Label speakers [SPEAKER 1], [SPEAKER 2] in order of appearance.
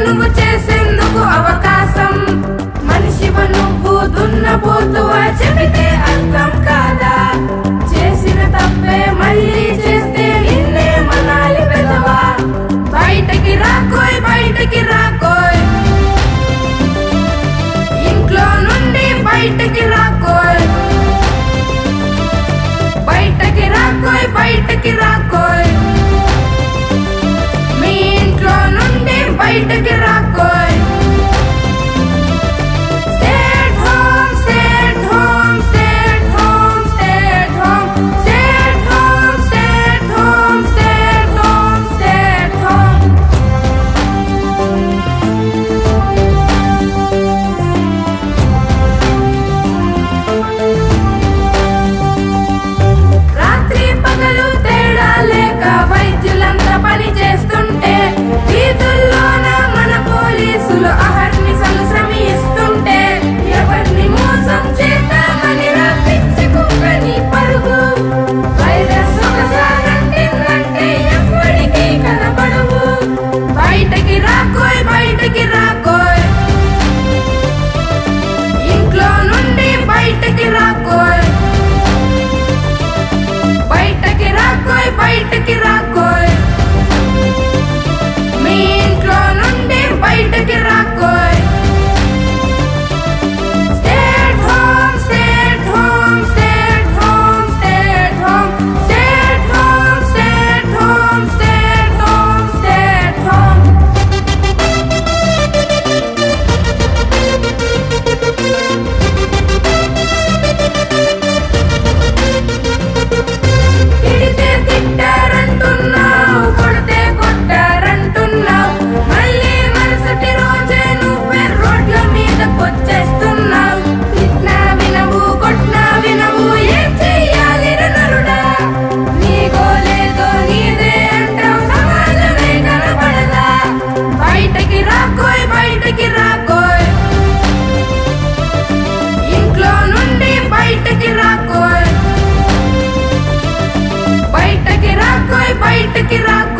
[SPEAKER 1] నువ్వు చేసేందుకు అవకాశం. మనిషివ నువ్వు దున్నపోతువా చెబితే అర్థం కాదా? చేసిన తప్పే మళ్ళీ చేస్తే నిన్నే మనాలి పెదవా బయటకి రాకోయ్ బయటకి రాకోయ్ ఇంట్లో నుండి బయటకి రాకోయ్ బయటకి రాకోయ్ బయటకి రాకోయ్ की रात